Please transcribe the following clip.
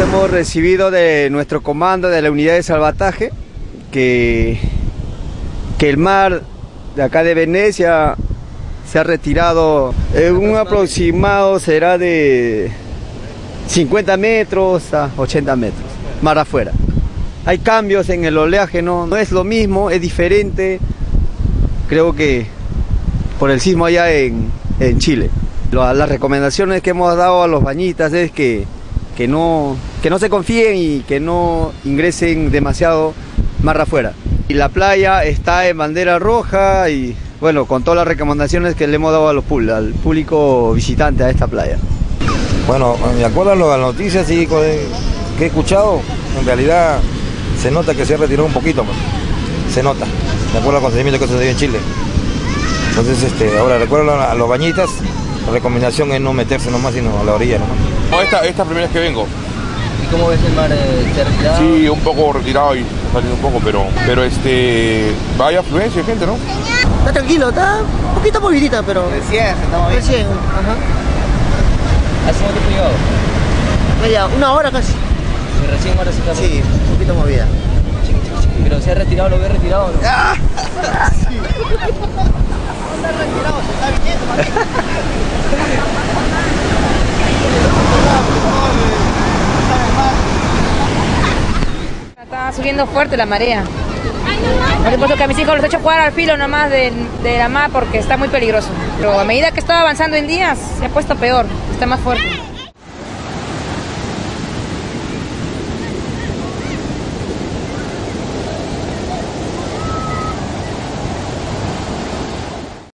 Hemos recibido de nuestro comando de la unidad de salvataje que, que el mar de acá de Venecia se ha retirado, en un aproximado será de 50 metros a 80 metros, mar afuera. Hay cambios en el oleaje, no, no es lo mismo, es diferente, creo que por el sismo allá en, en Chile. Las recomendaciones que hemos dado a los bañistas es que, que, no, que no se confíen y que no ingresen demasiado mar afuera. Y la playa está en bandera roja y bueno, con todas las recomendaciones que le hemos dado al público visitante a esta playa. Bueno, de acuerdo a las noticias y que he escuchado, en realidad se nota que se ha retirado un poquito, pues. se nota, de acuerdo al acontecimiento que sucedió en Chile. Entonces, este, ahora recuerdo a los bañistas, la recomendación es no meterse nomás, sino a la orilla nomás. No, esta, esta primera vez que vengo. ¿Y cómo ves el mar? Eh, ¿Se ha retirado? Sí, un poco retirado y saliendo un poco, pero, pero este, vaya afluencia de gente, ¿no? Está tranquilo, está un poquito movidita, pero Recién, estamos bien. recién, ajá. ¿Hace cuánto tiempo llegado? Media, una hora casi. Y recién ahora sí está Sí, un poquito movida. Chiqui, chiqui, chiqui. Pero se ha retirado, lo ve retirado, ¿no? Subiendo fuerte la marea. Por supuesto que a mis hijos los he hecho jugar al filo nomás de, de la mar porque está muy peligroso. Pero a medida que estaba avanzando en días, se ha puesto peor, está más fuerte.